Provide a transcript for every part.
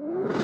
you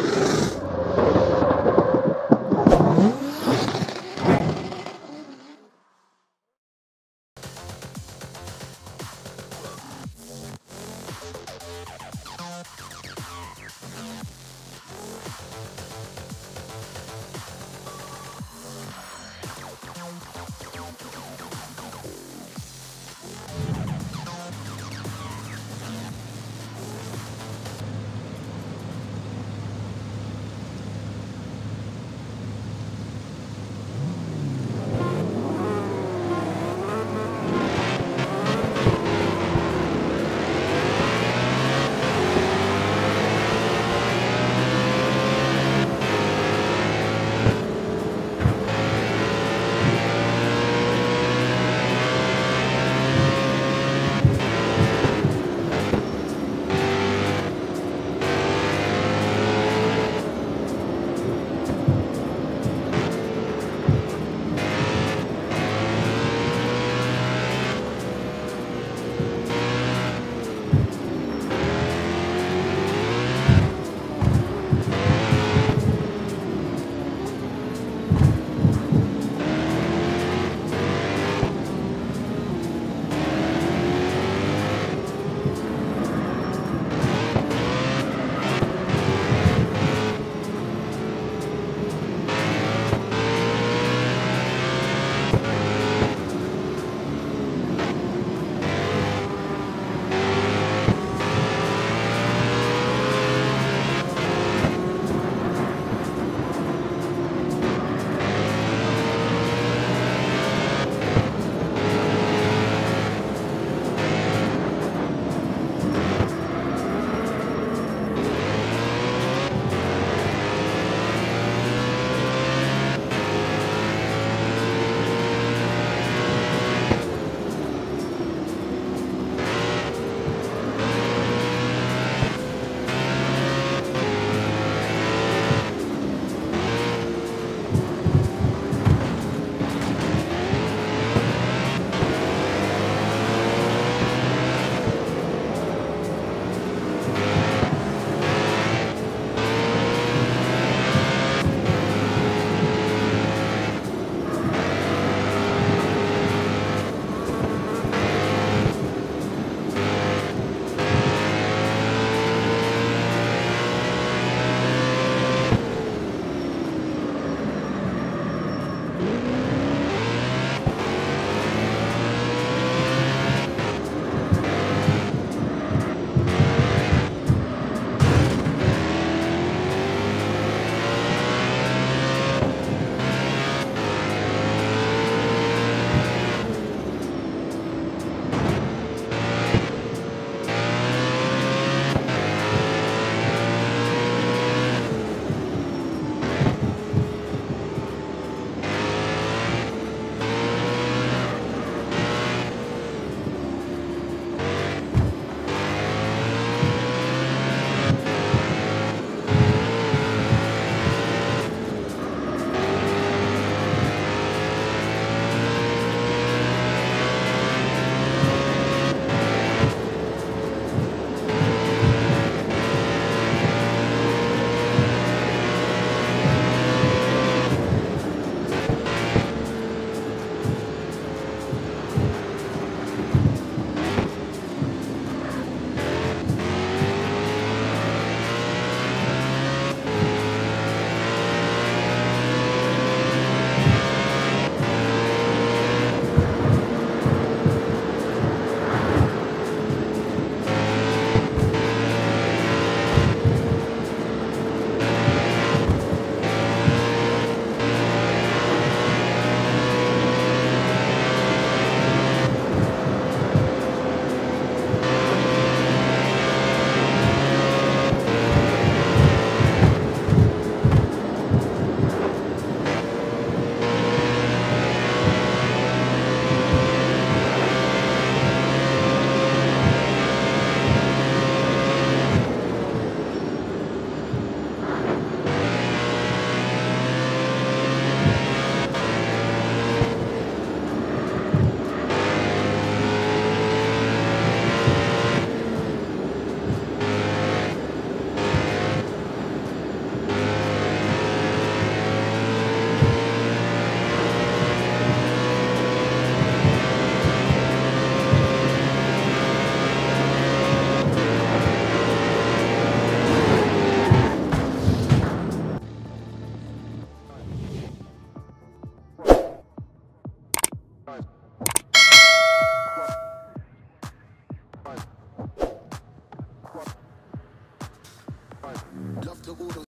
Love the water.